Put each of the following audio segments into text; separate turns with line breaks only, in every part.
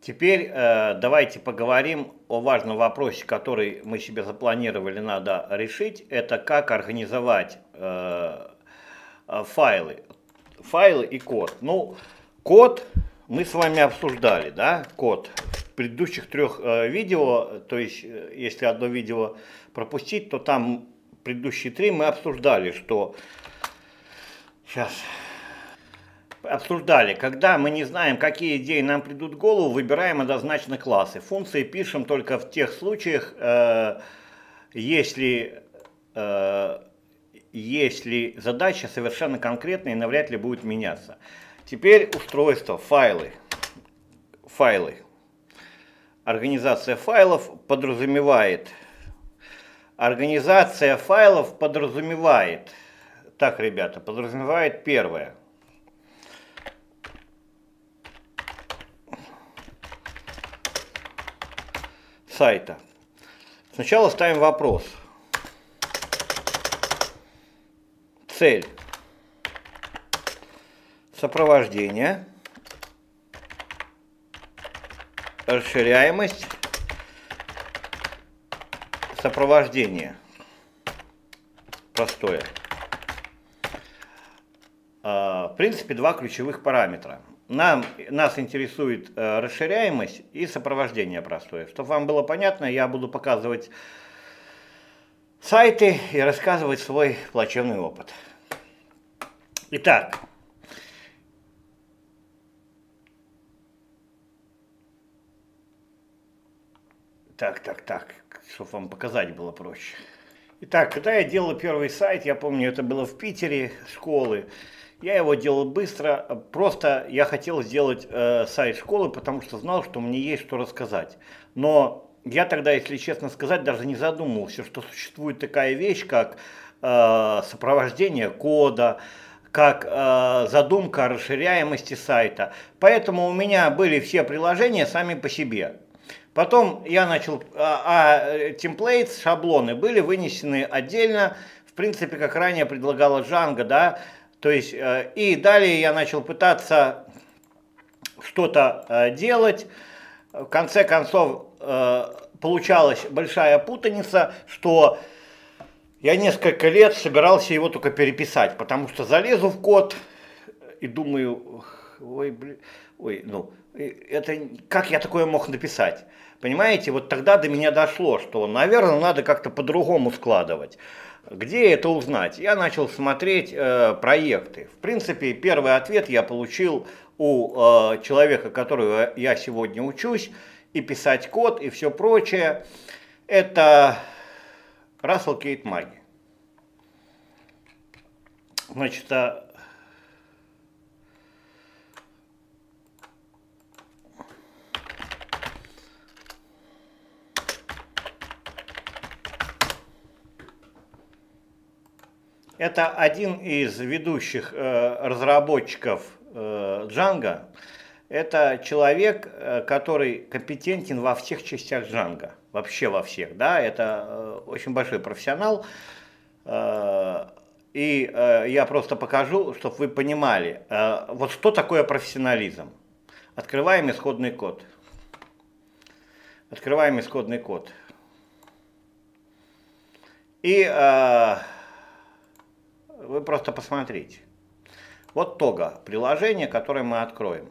Теперь э, давайте поговорим о важном вопросе, который мы себе запланировали, надо решить. Это как организовать э, файлы, файлы и код. Ну, код мы с вами обсуждали, да, код в предыдущих трех э, видео. То есть, э, если одно видео пропустить, то там предыдущие три мы обсуждали, что сейчас обсуждали, когда мы не знаем, какие идеи нам придут в голову, выбираем однозначно классы. Функции пишем только в тех случаях, э, если, э, если задача совершенно конкретная и навряд ли будет меняться. Теперь устройство, файлы. Файлы. Организация файлов подразумевает. Организация файлов подразумевает. Так, ребята, подразумевает первое – сайта. Сначала ставим вопрос. Цель. Сопровождение. Расширяемость. Сопровождение. Простое. А, в принципе, два ключевых параметра. Нам, нас интересует э, расширяемость и сопровождение простое. Чтобы вам было понятно, я буду показывать сайты и рассказывать свой плачевный опыт. Итак, так, так, так, чтобы вам показать было проще. Итак, когда я делал первый сайт, я помню, это было в Питере, школы, я его делал быстро, просто я хотел сделать э, сайт школы, потому что знал, что мне есть что рассказать. Но я тогда, если честно сказать, даже не задумывался, что существует такая вещь, как э, сопровождение кода, как э, задумка о расширяемости сайта. Поэтому у меня были все приложения сами по себе. Потом я начал, а, а шаблоны были вынесены отдельно, в принципе, как ранее предлагала Джанга, да, то есть, э, и далее я начал пытаться что-то э, делать. В конце концов, э, получалась большая путаница, что я несколько лет собирался его только переписать, потому что залезу в код и думаю, ой, блин, ой, ну, это как я такое мог написать? Понимаете, вот тогда до меня дошло, что, наверное, надо как-то по-другому складывать. Где это узнать? Я начал смотреть э, проекты. В принципе, первый ответ я получил у э, человека, которого я сегодня учусь, и писать код, и все прочее. Это Рассел Кейт Маги. Значит, Это один из ведущих э, разработчиков э, Django. Это человек, э, который компетентен во всех частях Django, вообще во всех. Да? Это э, очень большой профессионал. Э, и э, я просто покажу, чтобы вы понимали, э, вот что такое профессионализм. Открываем исходный код. Открываем исходный код. И э, вы просто посмотрите. Вот Тога, приложение, которое мы откроем.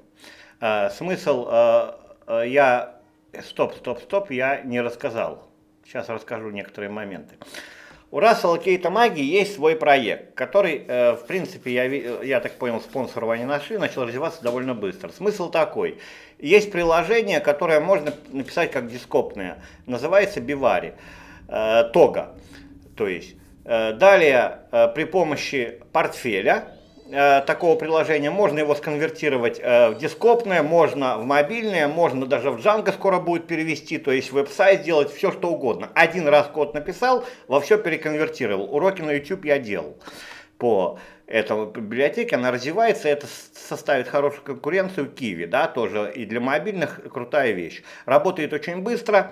Э, смысл э, э, я... Стоп, стоп, стоп, я не рассказал. Сейчас расскажу некоторые моменты. У Рассела Кейта Маги есть свой проект, который, в принципе, я, я так понял, спонсоров они нашли, начал развиваться довольно быстро. Смысл такой. Есть приложение, которое можно написать как дископное. Называется Бивари. Тога. То есть Э, далее, э, при помощи портфеля э, такого приложения можно его сконвертировать в дископное, можно в мобильное, можно даже в Django скоро будет перевести, то есть веб-сайт сделать, все что угодно. Один раз код написал, во все переконвертировал. Уроки на YouTube я делал по этому библиотеке, она развивается, это составит хорошую конкуренцию Kiwi, да, тоже и для мобильных крутая вещь. Работает очень быстро,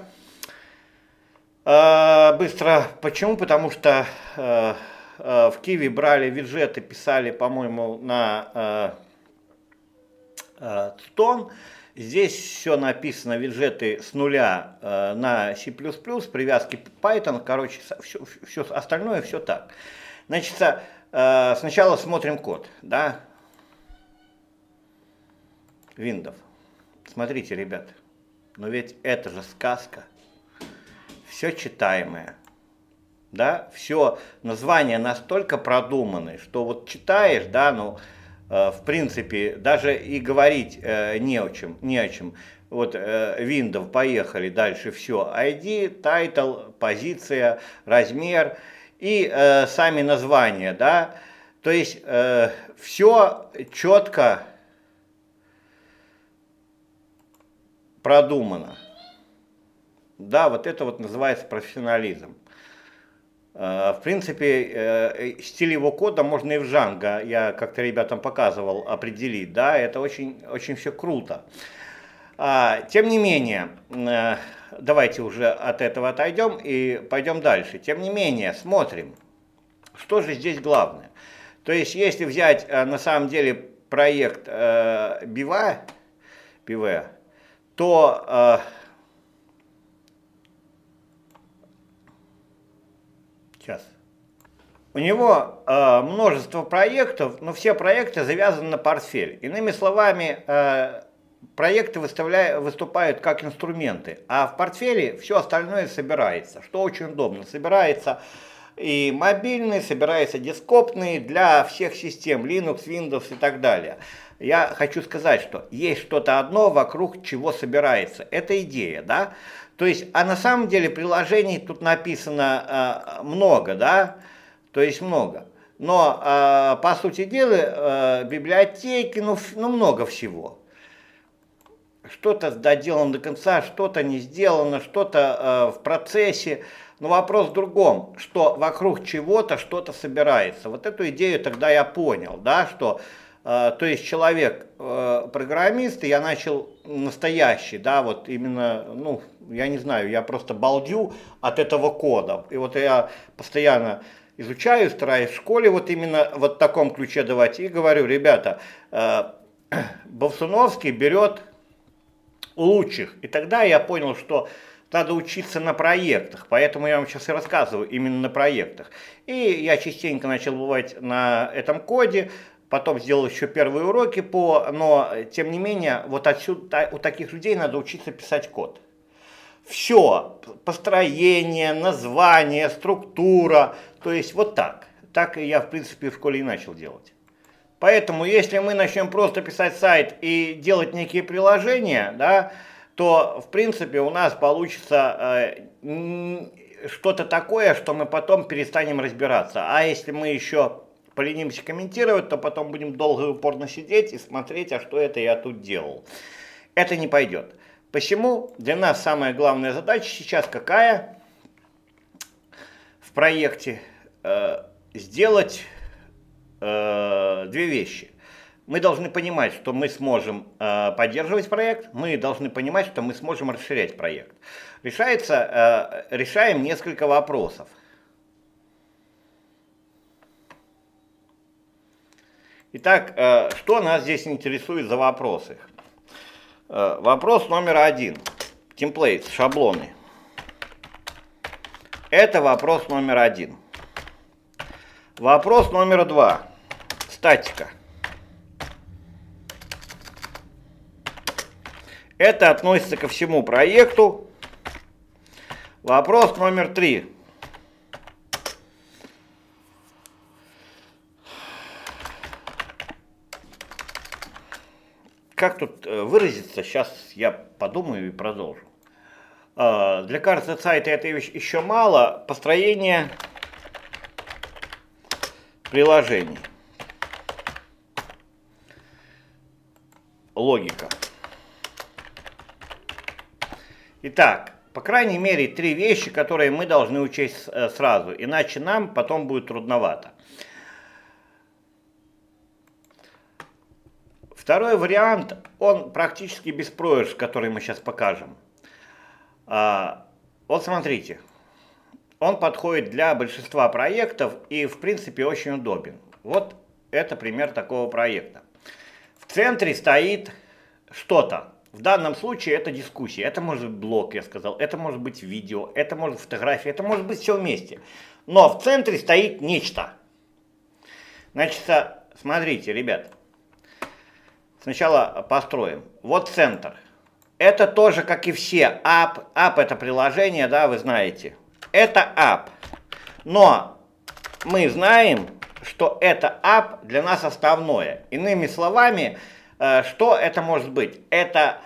быстро. Почему? Потому что э, э, в Киеве брали виджеты, писали, по-моему, на э, Тон. Здесь все написано, виджеты с нуля э, на C++, привязки Python, короче, все, все остальное все так. Значит, э, сначала смотрим код, да, Windows. Смотрите, ребят, но ведь это же сказка. Все читаемое, да, все названия настолько продуманы, что вот читаешь, да, ну, э, в принципе, даже и говорить э, не о чем, не о чем. Вот э, Windows, поехали дальше, все, ID, title, позиция, размер и э, сами названия, да, то есть э, все четко продумано. Да, вот это вот называется профессионализм. Э, в принципе, э, стиль его кода можно и в Django, я как-то ребятам показывал, определить. Да, это очень, очень все круто. А, тем не менее, э, давайте уже от этого отойдем и пойдем дальше. Тем не менее, смотрим, что же здесь главное. То есть, если взять на самом деле проект BIVA то Сейчас. У него э, множество проектов, но все проекты завязаны на портфель. Иными словами, э, проекты выступают как инструменты, а в портфеле все остальное собирается, что очень удобно. Собирается и мобильный, собирается дископный для всех систем, Linux, Windows и так далее. Я хочу сказать, что есть что-то одно, вокруг чего собирается. Это идея, да? То есть, а на самом деле приложений тут написано э, много, да, то есть много. Но, э, по сути дела, э, библиотеки, ну, ну, много всего. Что-то доделано до конца, что-то не сделано, что-то э, в процессе. Но вопрос в другом, что вокруг чего-то что-то собирается. Вот эту идею тогда я понял, да, что то есть человек э, программист, и я начал настоящий, да, вот именно, ну, я не знаю, я просто балдю от этого кода. И вот я постоянно изучаю, стараюсь в школе вот именно вот в таком ключе давать. И говорю, ребята, э, Бовсуновский берет лучших. И тогда я понял, что надо учиться на проектах, поэтому я вам сейчас и рассказываю именно на проектах. И я частенько начал бывать на этом коде, потом сделал еще первые уроки по, но тем не менее, вот отсюда у таких людей надо учиться писать код. Все, построение, название, структура, то есть вот так. Так я, в принципе, в школе и начал делать. Поэтому, если мы начнем просто писать сайт и делать некие приложения, да, то, в принципе, у нас получится э, что-то такое, что мы потом перестанем разбираться. А если мы еще поленимся комментировать, то потом будем долго и упорно сидеть и смотреть, а что это я тут делал. Это не пойдет. Почему? Для нас самая главная задача сейчас какая в проекте? Э, сделать э, две вещи. Мы должны понимать, что мы сможем э, поддерживать проект, мы должны понимать, что мы сможем расширять проект. Решается, э, решаем несколько вопросов. Итак, э, что нас здесь интересует за вопросы? Э, вопрос номер один. Темплейт, шаблоны. Это вопрос номер один. Вопрос номер два. Статика. Это относится ко всему проекту. Вопрос номер три. Как тут э, выразиться, сейчас я подумаю и продолжу. А, для каждого сайта это еще мало. Построение приложений. Логика. Итак, по крайней мере, три вещи, которые мы должны учесть э, сразу, иначе нам потом будет трудновато. Второй вариант, он практически беспроигрыш, который мы сейчас покажем. А, вот смотрите, он подходит для большинства проектов и в принципе очень удобен. Вот это пример такого проекта. В центре стоит что-то. В данном случае это дискуссия, это может быть блог, я сказал, это может быть видео, это может быть фотография, это может быть все вместе. Но в центре стоит нечто. Значит, смотрите, ребят, сначала построим. Вот центр. Это тоже, как и все, app. App это приложение, да, вы знаете. Это app. Но мы знаем, что это app для нас основное. Иными словами, э, что это может быть? Это,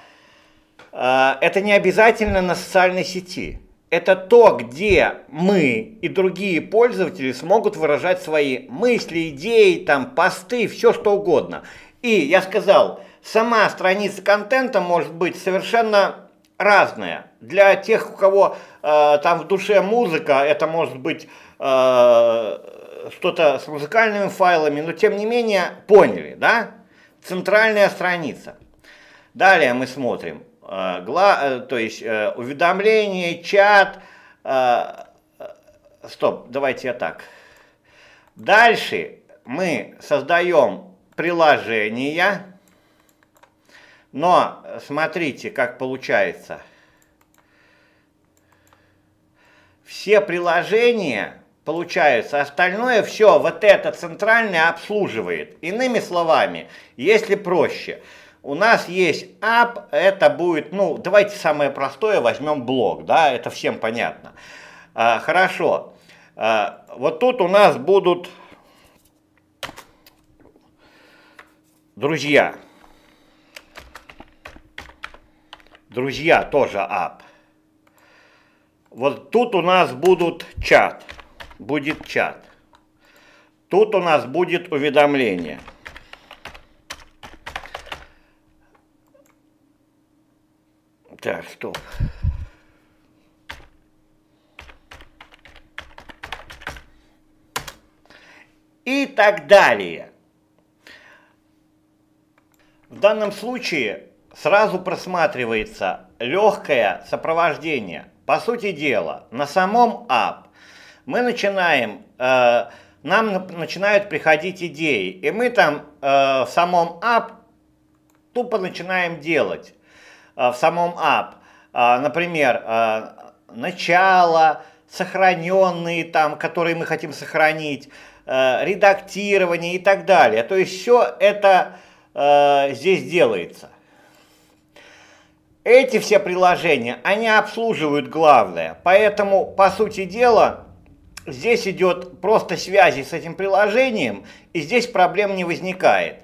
э, это не обязательно на социальной сети. Это то, где мы и другие пользователи смогут выражать свои мысли, идеи, там, посты, все что угодно. И я сказал, сама страница контента может быть совершенно разная. Для тех, у кого э, там в душе музыка, это может быть э, что-то с музыкальными файлами, но тем не менее поняли, да? Центральная страница. Далее мы смотрим, э, гла, э, то есть э, уведомления, чат. Э, стоп, давайте я так. Дальше мы создаем приложения, но смотрите, как получается. Все приложения получаются. Остальное все вот это центральное обслуживает. Иными словами, если проще, у нас есть app, это будет, ну, давайте самое простое, возьмем блог, да, это всем понятно. А, хорошо, а, вот тут у нас будут друзья. Друзья тоже app. Вот тут у нас будут чат будет чат. Тут у нас будет уведомление. Так, стоп. И так далее. Данном случае сразу просматривается легкое сопровождение. По сути дела, на самом app мы начинаем, э, нам начинают приходить идеи, и мы там э, в самом app тупо начинаем делать. Э, в самом app, э, например, э, начало, сохраненные там, которые мы хотим сохранить, э, редактирование и так далее. То есть все это э, здесь делается. Эти все приложения, они обслуживают главное. Поэтому, по сути дела, здесь идет просто связи с этим приложением, и здесь проблем не возникает.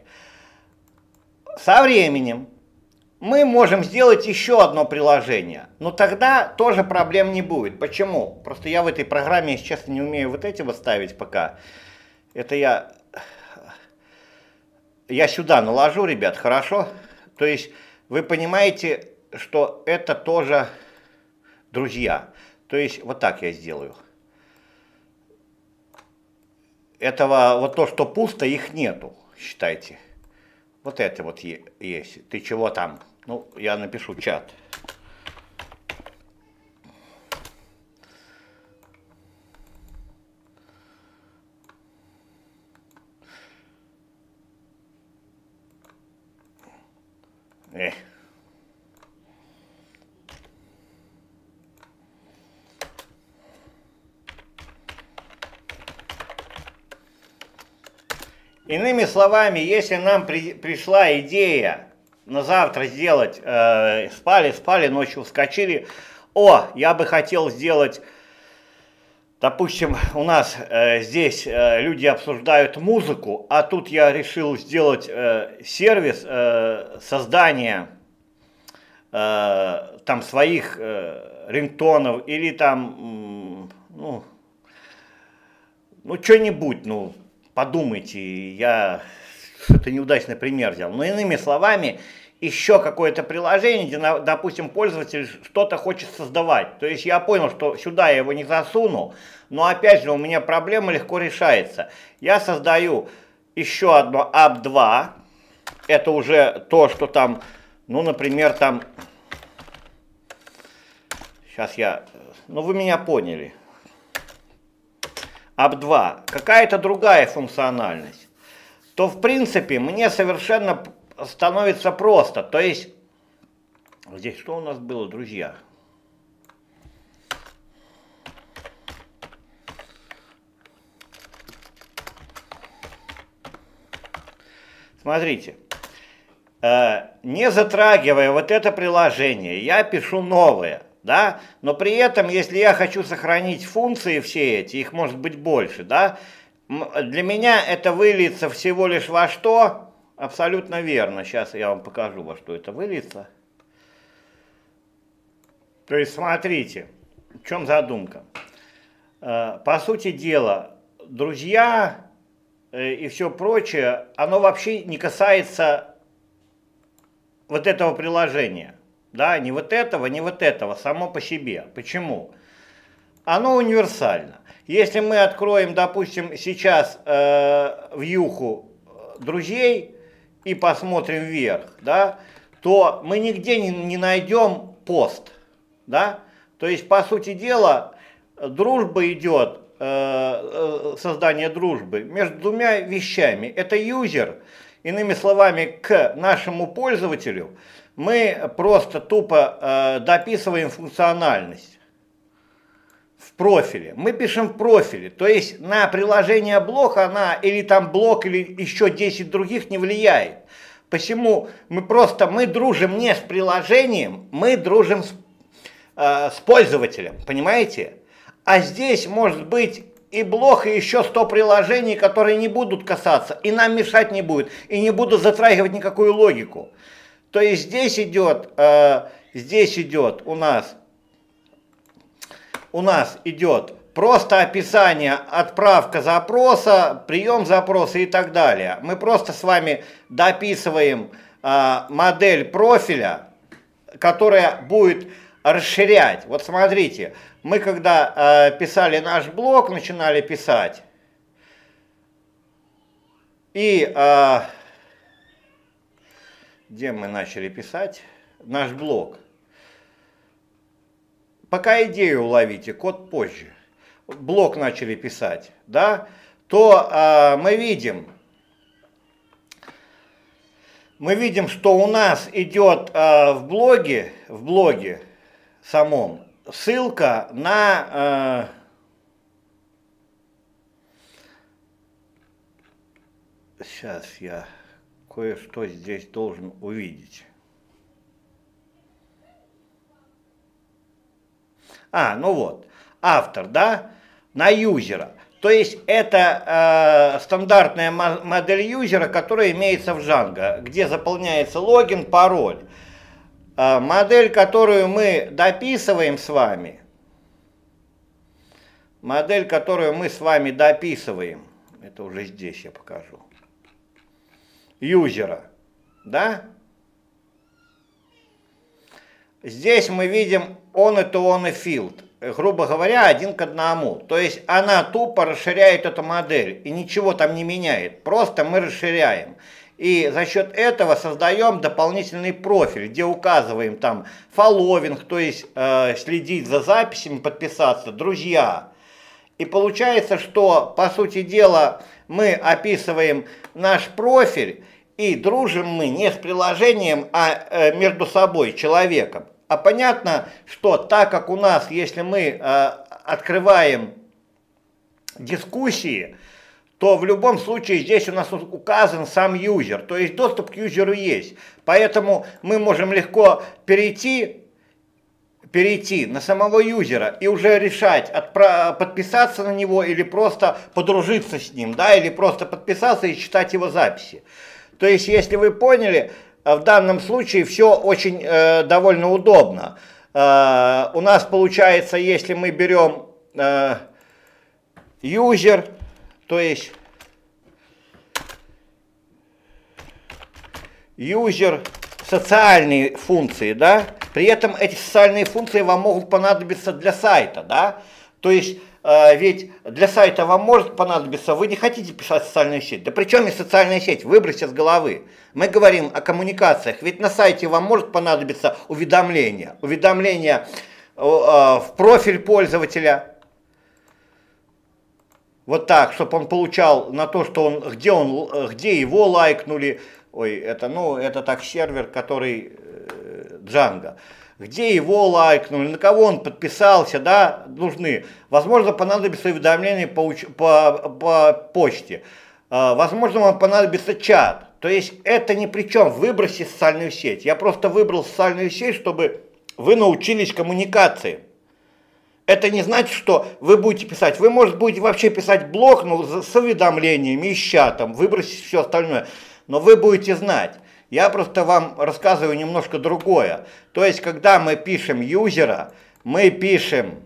Со временем мы можем сделать еще одно приложение, но тогда тоже проблем не будет. Почему? Просто я в этой программе, если честно, не умею вот эти вот ставить пока. Это я, я сюда наложу, ребят, хорошо? То есть вы понимаете, что это тоже друзья. То есть вот так я сделаю этого, вот то, что пусто, их нету, считайте. Вот это вот есть. Ты чего там? Ну, я напишу чат. Эх. Иными словами, если нам при, пришла идея на завтра сделать, э, спали, спали, ночью вскочили, о, я бы хотел сделать, допустим, у нас э, здесь э, люди обсуждают музыку, а тут я решил сделать э, сервис э, создания э, там своих э, рингтонов или там, ну, ну что-нибудь, ну, подумайте, я это неудачный пример взял. Но иными словами, еще какое-то приложение, где, допустим, пользователь что-то хочет создавать. То есть я понял, что сюда я его не засуну, но опять же у меня проблема легко решается. Я создаю еще одно app2. Это уже то, что там, ну, например, там... Сейчас я... Ну, вы меня поняли. АП2, какая-то другая функциональность, то в принципе мне совершенно становится просто. То есть Здесь что у нас было, друзья? Смотрите, э, не затрагивая вот это приложение, я пишу новое, да, но при этом, если я хочу сохранить функции все эти, их может быть больше, да, для меня это выльется всего лишь во что? Абсолютно верно. Сейчас я вам покажу, во что это выльется. То есть, смотрите, в чем задумка. Э, по сути дела, друзья э, и все прочее, оно вообще не касается вот этого приложения. Да, не вот этого, не вот этого, само по себе. Почему? Оно универсально. Если мы откроем, допустим, сейчас э, вьюху друзей и посмотрим вверх, да, то мы нигде не, не найдем пост. Да? То есть, по сути дела, дружба идет, э, э, создание дружбы между двумя вещами. Это юзер, иными словами, к нашему пользователю мы просто тупо э, дописываем функциональность профиле. Мы пишем в профиле, то есть на приложение блок она или там блок или еще 10 других не влияет. Почему мы просто, мы дружим не с приложением, мы дружим с, э, с пользователем, понимаете? А здесь может быть и блок, и еще 100 приложений, которые не будут касаться, и нам мешать не будет, и не будут затрагивать никакую логику. То есть здесь идет, э, здесь идет у нас у нас идет просто описание, отправка запроса, прием запроса и так далее. Мы просто с вами дописываем э, модель профиля, которая будет расширять. Вот смотрите, мы когда э, писали наш блог, начинали писать, и э, где мы начали писать? Наш блог – пока идею уловите, код позже, блок начали писать, да, то э, мы видим, мы видим, что у нас идет э, в блоге, в блоге самом ссылка на э, сейчас я кое-что здесь должен увидеть. А, ну вот, автор, да, на юзера. То есть это э, стандартная модель юзера, которая имеется в Django, где заполняется логин, пароль. Э, модель, которую мы дописываем с вами, модель, которую мы с вами дописываем, это уже здесь я покажу, юзера, да? Здесь мы видим on это on и field, грубо говоря, один к одному. То есть она тупо расширяет эту модель и ничего там не меняет. Просто мы расширяем. И за счет этого создаем дополнительный профиль, где указываем там фолловинг, то есть э, следить за записями, подписаться, друзья. И получается, что по сути дела мы описываем наш профиль и дружим мы не с приложением, а э, между собой, человеком. А понятно, что так как у нас, если мы э, открываем дискуссии, то в любом случае здесь у нас указан сам юзер, то есть доступ к юзеру есть. Поэтому мы можем легко перейти, перейти на самого юзера и уже решать, подписаться на него или просто подружиться с ним, да, или просто подписаться и читать его записи. То есть, если вы поняли, Э, в данном случае все очень э, довольно удобно. Э, у нас получается, если мы берем э, user, то есть user социальные функции, да, при этом эти социальные функции вам могут понадобиться для сайта, да, то есть ведь для сайта вам может понадобиться, вы не хотите писать социальную сеть. Да причем и социальная сеть, выбросьте с головы. Мы говорим о коммуникациях, ведь на сайте вам может понадобиться уведомление. Уведомление а, в профиль пользователя, вот так, чтобы он получал на то, что он, где, он, где его лайкнули, ой, это, ну, это так сервер, который э, Django где его лайкнули, на кого он подписался, да, нужны. Возможно, понадобится уведомление по, по, по почте. А, возможно, вам понадобится чат. То есть это ни при чем, выбросьте социальную сеть. Я просто выбрал социальную сеть, чтобы вы научились коммуникации. Это не значит, что вы будете писать. Вы, может, будете вообще писать блог, но с уведомлениями и с чатом, выбросить все остальное. Но вы будете знать. Я просто вам рассказываю немножко другое. То есть, когда мы пишем юзера, мы пишем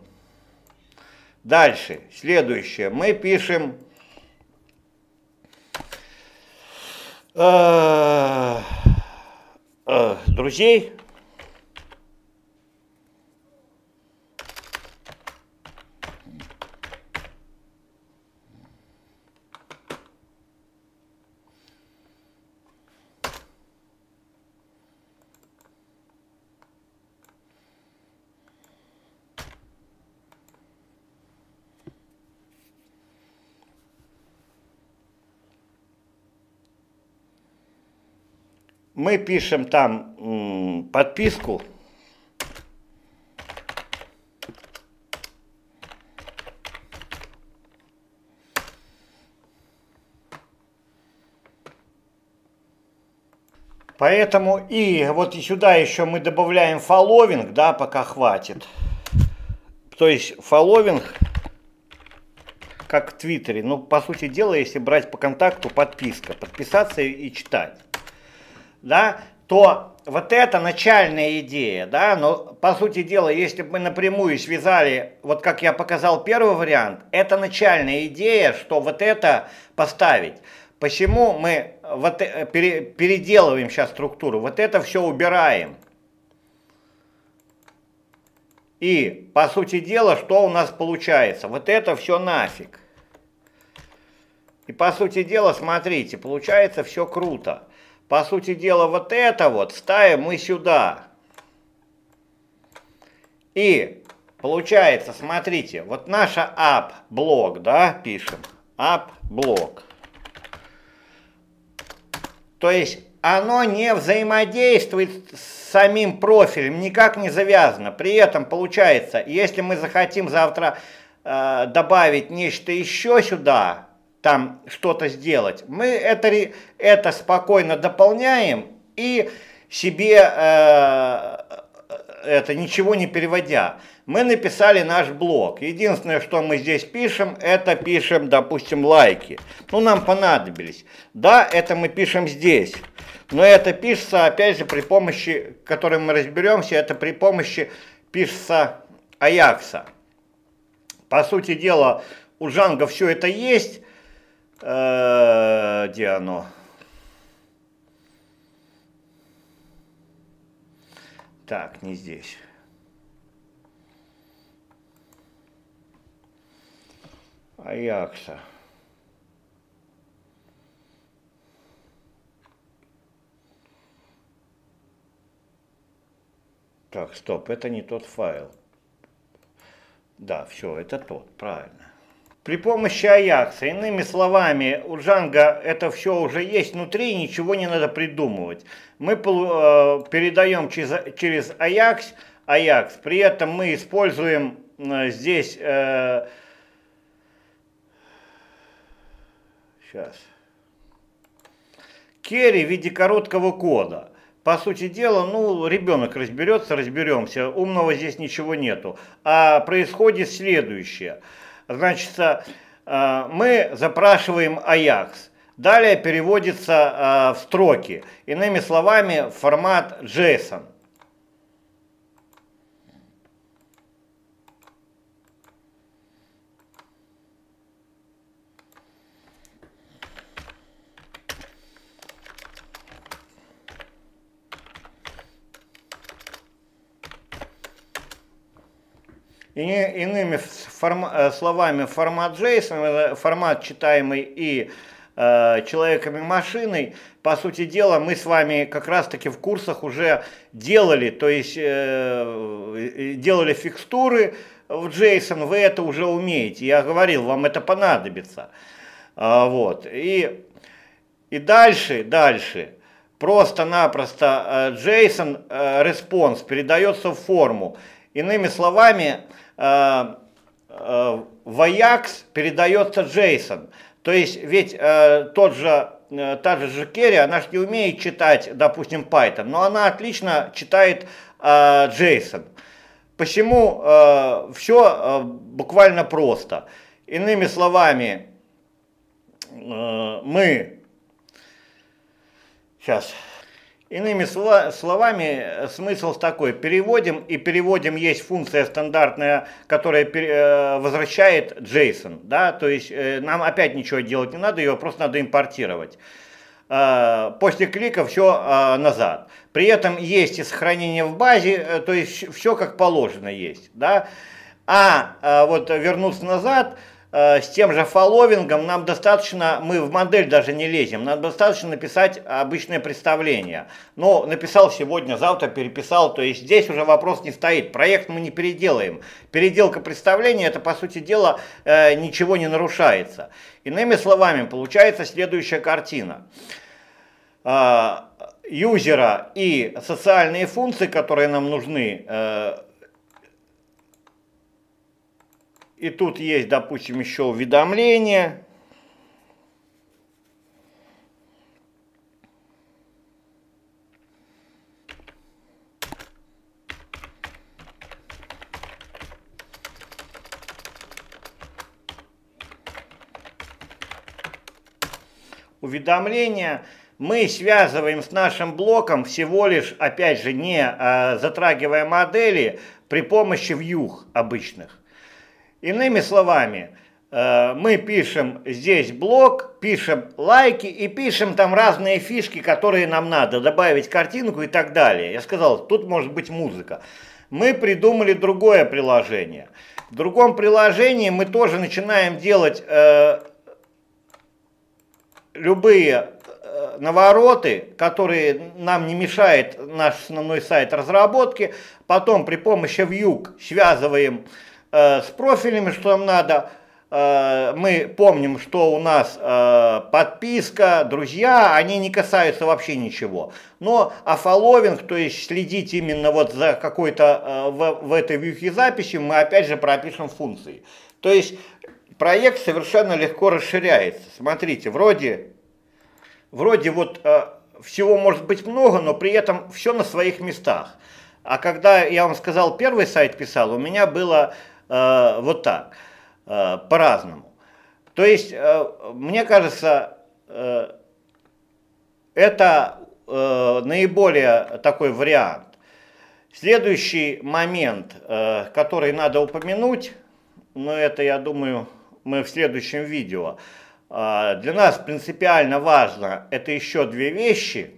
дальше, следующее, мы пишем э, э, друзей, мы пишем там подписку. Поэтому и вот сюда еще мы добавляем фолловинг, да, пока хватит. То есть фолловинг, как в Твиттере, ну, по сути дела, если брать по контакту, подписка, подписаться и читать да, то вот это начальная идея, да, но по сути дела, если бы мы напрямую связали, вот как я показал первый вариант, это начальная идея, что вот это поставить. Почему мы вот э, переделываем сейчас структуру, вот это все убираем. И, по сути дела, что у нас получается? Вот это все нафиг. И, по сути дела, смотрите, получается все круто. По сути дела, вот это вот ставим мы сюда. И получается, смотрите, вот наша app блок, да, пишем, app блок. То есть оно не взаимодействует с самим профилем, никак не завязано. При этом получается, если мы захотим завтра э, добавить нечто еще сюда, там что-то сделать, мы это, это спокойно дополняем и себе э, это ничего не переводя. Мы написали наш блог. Единственное, что мы здесь пишем, это пишем, допустим, лайки. Ну, нам понадобились. Да, это мы пишем здесь. Но это пишется, опять же, при помощи, которой мы разберемся, это при помощи пишется Аякса. По сути дела, у Джанга все это есть, Э, где оно? Так, не здесь. Аякса. Так, стоп, это не тот файл. Да, все, это тот, правильно. При помощи Аякса, иными словами, у Джанга это все уже есть внутри, ничего не надо придумывать. Мы э, передаем через, через Аякс, Аякс, при этом мы используем э, здесь, э, сейчас, керри в виде короткого кода. По сути дела, ну, ребенок разберется, разберемся, умного здесь ничего нету. А происходит следующее – Значит, э, мы запрашиваем Аякс. Далее переводится э, в строки. Иными словами, формат JSON. И, иными э, словами, формат JSON, формат читаемый и э, человеком и машиной, по сути дела, мы с вами как раз-таки в курсах уже делали, то есть э, делали фикстуры в JSON, вы это уже умеете. Я говорил, вам это понадобится. А, вот. И, и дальше, дальше просто-напросто JSON response передается в форму. Иными словами, в Ajax передается JSON. То есть ведь тот же та же jQuery, она же не умеет читать, допустим, Python, но она отлично читает JSON. Почему э, все э, буквально просто? Иными словами, э, мы сейчас Иными словами, смысл такой, переводим, и переводим есть функция стандартная, которая э, возвращает JSON, да, то есть э, нам опять ничего делать не надо, ее просто надо импортировать. Э, после клика все назад. При этом есть и сохранение в базе, то есть все как положено есть, да. А вот вернуться назад – Э, с тем же фолловингом нам достаточно, мы в модель даже не лезем, нам достаточно написать обычное представление. Но написал сегодня, завтра переписал, то есть здесь уже вопрос не стоит. Проект мы не переделаем. Переделка представления, это по сути дела э, ничего не нарушается. Иными словами, получается следующая картина э, юзера и социальные функции, которые нам нужны, И тут есть, допустим, еще уведомления. Уведомления мы связываем с нашим блоком всего лишь, опять же, не э, затрагивая модели при помощи вьюх обычных. Иными словами, э, мы пишем здесь блок, пишем лайки и пишем там разные фишки, которые нам надо, добавить картинку и так далее. Я сказал, тут может быть музыка. Мы придумали другое приложение. В другом приложении мы тоже начинаем делать э, любые э, навороты, которые нам не мешает наш основной сайт разработки. Потом при помощи Vue связываем с профилями, что нам надо. Э, мы помним, что у нас э, подписка, друзья, они не касаются вообще ничего. Но а фолловинг, то есть следить именно вот за какой-то в, в этой вьюхе записи, мы опять же пропишем функции. То есть проект совершенно легко расширяется. Смотрите, вроде, вроде вот всего может быть много, но при этом все на своих местах. А когда я вам сказал, первый сайт писал, у меня было Э, вот так, э, по-разному. То есть, э, мне кажется, это наиболее такой вариант. Следующий момент, который надо упомянуть, но это, я думаю, мы в следующем видео. Для нас принципиально важно, это еще две вещи.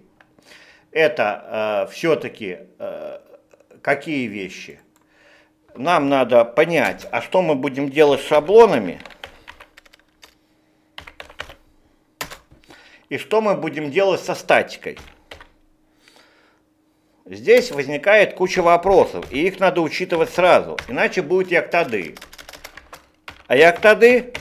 Это все-таки какие вещи? Нам надо понять, а что мы будем делать с шаблонами, и что мы будем делать со статикой. Здесь возникает куча вопросов, и их надо учитывать сразу, иначе будут яктады. А яктады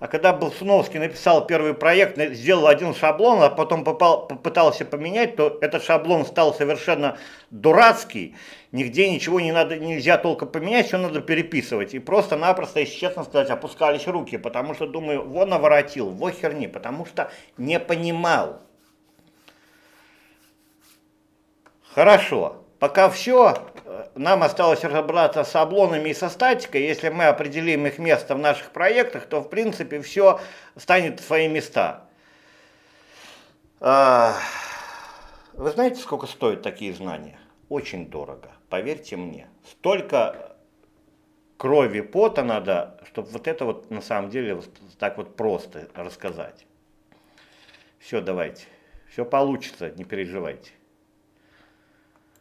а когда Болсуновский написал первый проект, сделал один шаблон, а потом попал, попытался поменять, то этот шаблон стал совершенно дурацкий. Нигде ничего не надо, нельзя толком поменять, все надо переписывать. И просто-напросто, если честно сказать, опускались руки, потому что, думаю, вот наворотил, во херни, потому что не понимал. Хорошо, пока все, нам осталось разобраться с шаблонами и со статикой. Если мы определим их место в наших проектах, то в принципе все станет в свои места. А, вы знаете, сколько стоят такие знания? Очень дорого, поверьте мне. Столько крови, пота надо, чтобы вот это вот на самом деле так вот просто рассказать. Все, давайте. Все получится, не переживайте.